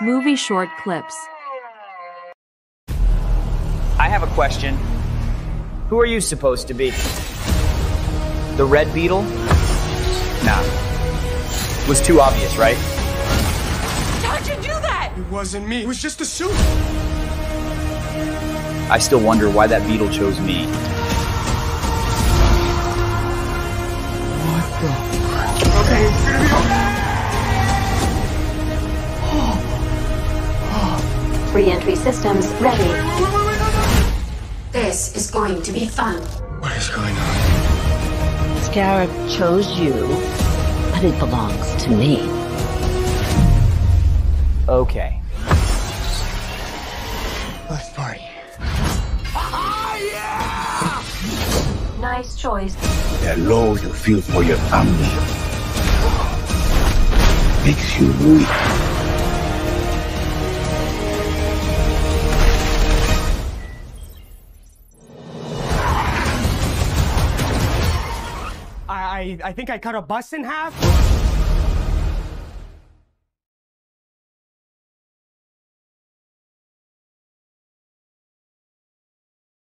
Movie short clips. I have a question. Who are you supposed to be? The Red Beetle? Nah. Was too obvious, right? How'd you do that? It wasn't me. It was just a suit. I still wonder why that beetle chose me. What the? Okay, it's gonna be okay. Re-entry systems ready. This is going to be fun. What is going on? Scarab chose you, but it belongs to me. Okay. Let's party. Nice choice. The love you feel for your family makes you weak. I I think I cut a bus in half.